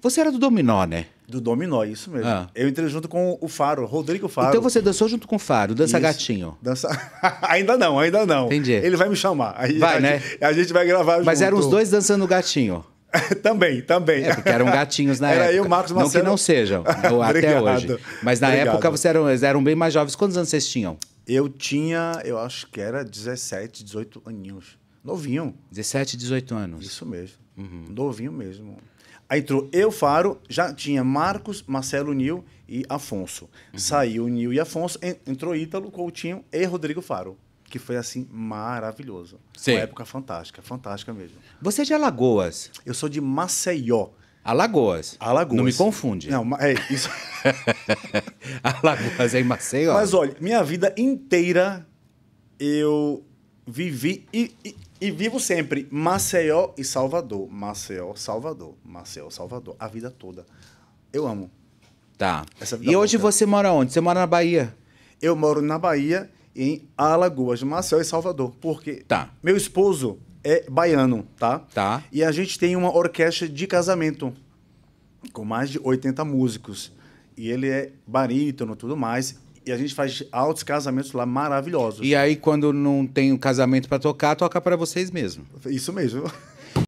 Você era do Dominó, né? Do Dominó, isso mesmo. Ah. Eu entrei junto com o Faro, Rodrigo Faro. Então você dançou junto com o Faro, Dança Isso. Gatinho. Dança... ainda não, ainda não. Entendi. Ele vai me chamar. Aí Vai, a né? gente- A gente vai gravar Mas junto. eram os dois dançando gatinho. também, também. É, porque eram gatinhos na Era época. eu, Marcos Não que Marcelo. não sejam, até hoje. Mas na Obrigado. época vocês eram, eram bem mais jovens. Quantos anos vocês tinham? Eu tinha, eu acho que era 17, 18 aninhos. Novinho. 17, 18 anos. Isso mesmo. Uhum. Novinho mesmo. Aí entrou eu, Faro, já tinha Marcos, Marcelo Nil e Afonso. Uhum. Saiu Nil e Afonso, en- entrou Ítalo, Coutinho e Rodrigo Faro. Que foi assim maravilhoso. Sim. Uma época fantástica, fantástica mesmo. Você é de Alagoas. Eu sou de Maceió. Alagoas. Alagoas. Não me confunde. Não, é isso. Alagoas é em Maceió. Mas olha, minha vida inteira eu vivi e, e- e vivo sempre Maceió e Salvador. Maceió, Salvador. Maceió, Salvador. A vida toda. Eu amo. Tá. Essa vida E hoje você mora onde? Você mora na Bahia? Eu moro na Bahia, em Alagoas, Maceió e Salvador. Porque Tá. meu esposo é baiano, tá? Tá. E a gente tem uma orquestra de casamento com mais de 80 músicos. E ele é barítono e tudo mais. E a gente faz altos casamentos lá maravilhosos. E aí, quando não tem um casamento pra tocar, toca pra vocês mesmo. Isso mesmo.